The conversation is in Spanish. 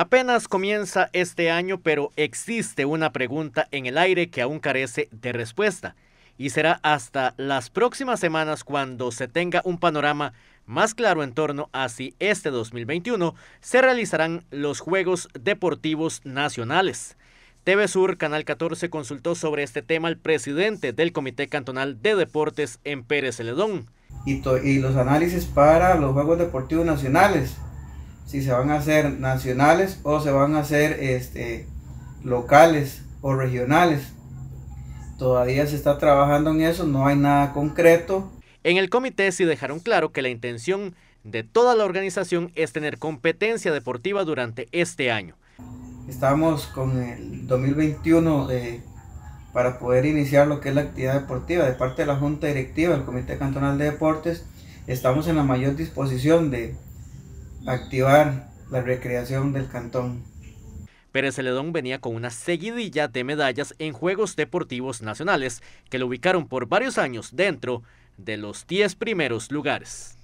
Apenas comienza este año, pero existe una pregunta en el aire que aún carece de respuesta. Y será hasta las próximas semanas cuando se tenga un panorama más claro en torno a si este 2021 se realizarán los Juegos Deportivos Nacionales. TV Sur, Canal 14, consultó sobre este tema al presidente del Comité Cantonal de Deportes en Pérez Celedón. Y, y los análisis para los Juegos Deportivos Nacionales si se van a hacer nacionales o se van a hacer este, locales o regionales. Todavía se está trabajando en eso, no hay nada concreto. En el comité sí dejaron claro que la intención de toda la organización es tener competencia deportiva durante este año. Estamos con el 2021 de, para poder iniciar lo que es la actividad deportiva de parte de la Junta Directiva del Comité Cantonal de Deportes. Estamos en la mayor disposición de activar la recreación del cantón. Pérez Celedón venía con una seguidilla de medallas en Juegos Deportivos Nacionales que lo ubicaron por varios años dentro de los 10 primeros lugares.